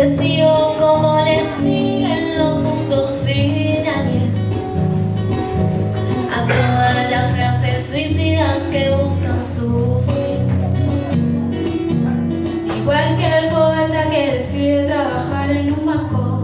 Te sigo como le siguen los puntos finales. A todas las frases suicidas que buscan su fin. Igual que el poeta que decide trabajar en un banco.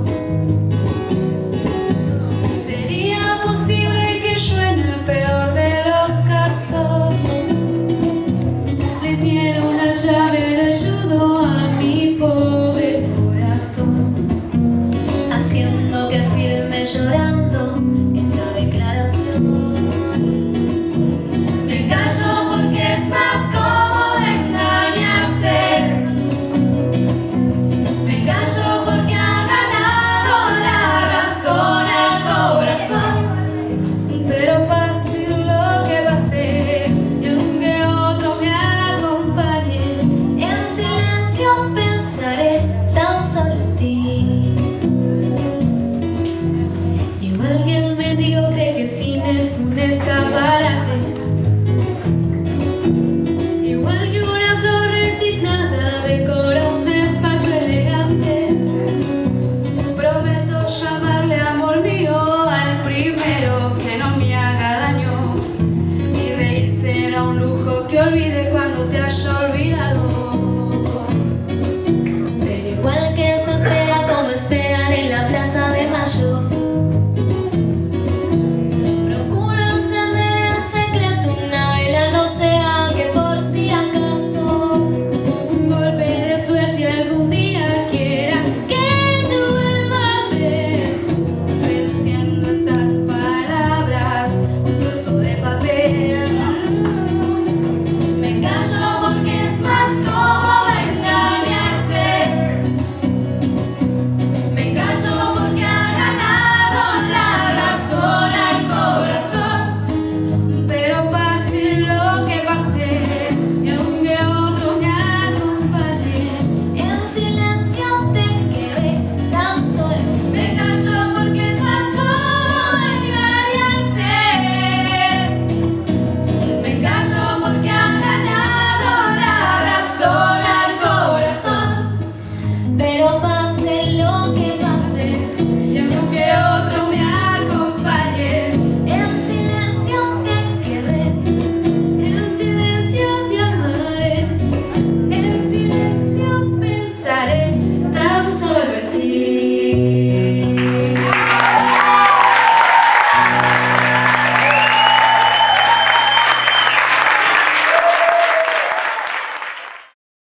Cuando te haya olvidado.